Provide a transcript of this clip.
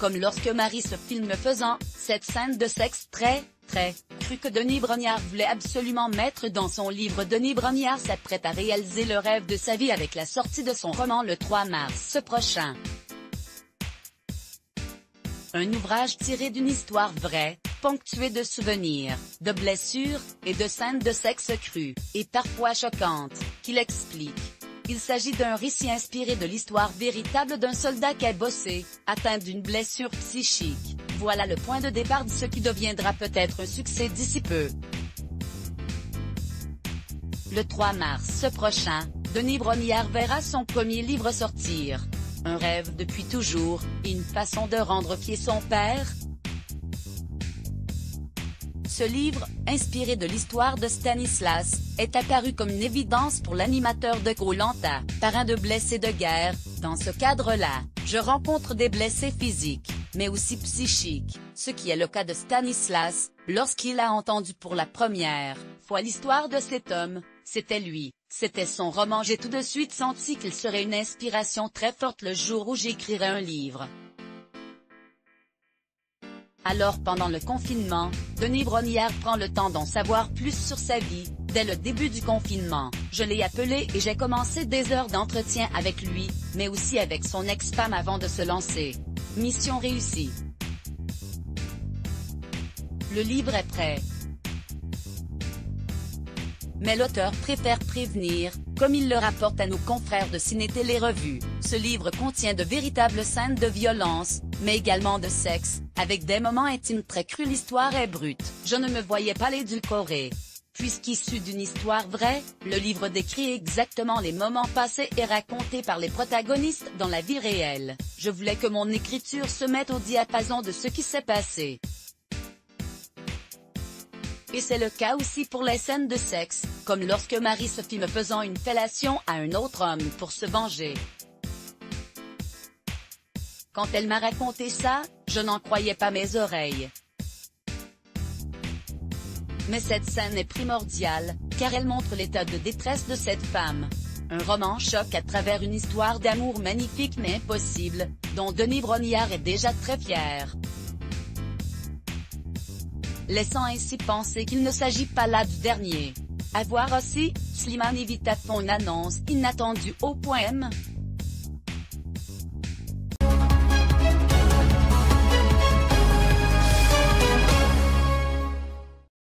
comme lorsque Marie se filme faisant cette scène de sexe très, très, cru que Denis Brognard voulait absolument mettre dans son livre Denis Brognard s'apprête à réaliser le rêve de sa vie avec la sortie de son roman le 3 mars prochain. Un ouvrage tiré d'une histoire vraie, ponctué de souvenirs, de blessures, et de scènes de sexe cru, et parfois choquantes, qu'il explique. Il s'agit d'un récit inspiré de l'histoire véritable d'un soldat cabossé, atteint d'une blessure psychique. Voilà le point de départ de ce qui deviendra peut-être un succès d'ici peu. Le 3 mars prochain, Denis Brognard verra son premier livre sortir. Un rêve depuis toujours, une façon de rendre qui est son père, ce livre, inspiré de l'histoire de Stanislas, est apparu comme une évidence pour l'animateur de Koh-Lanta, parrain de blessés de guerre. Dans ce cadre-là, je rencontre des blessés physiques, mais aussi psychiques, ce qui est le cas de Stanislas, lorsqu'il a entendu pour la première fois l'histoire de cet homme, c'était lui, c'était son roman j'ai tout de suite senti qu'il serait une inspiration très forte le jour où j'écrirais un livre. Alors pendant le confinement, Denis Brognard prend le temps d'en savoir plus sur sa vie. Dès le début du confinement, je l'ai appelé et j'ai commencé des heures d'entretien avec lui, mais aussi avec son ex-femme avant de se lancer. Mission réussie. Le livre est prêt. Mais l'auteur préfère prévenir, comme il le rapporte à nos confrères de Ciné Télé Revue, ce livre contient de véritables scènes de violence, mais également de sexe, avec des moments intimes très crus l'histoire est brute, je ne me voyais pas l'édulcorer. Puisqu'issu d'une histoire vraie, le livre décrit exactement les moments passés et racontés par les protagonistes dans la vie réelle. Je voulais que mon écriture se mette au diapason de ce qui s'est passé. Et c'est le cas aussi pour les scènes de sexe, comme lorsque Marie se filme faisant une fellation à un autre homme pour se venger. Quand elle m'a raconté ça, je n'en croyais pas mes oreilles. Mais cette scène est primordiale, car elle montre l'état de détresse de cette femme. Un roman choc à travers une histoire d'amour magnifique mais impossible, dont Denis Brognard est déjà très fier. Laissant ainsi penser qu'il ne s'agit pas là du dernier. À voir aussi, Slimane fond une annonce inattendue au M,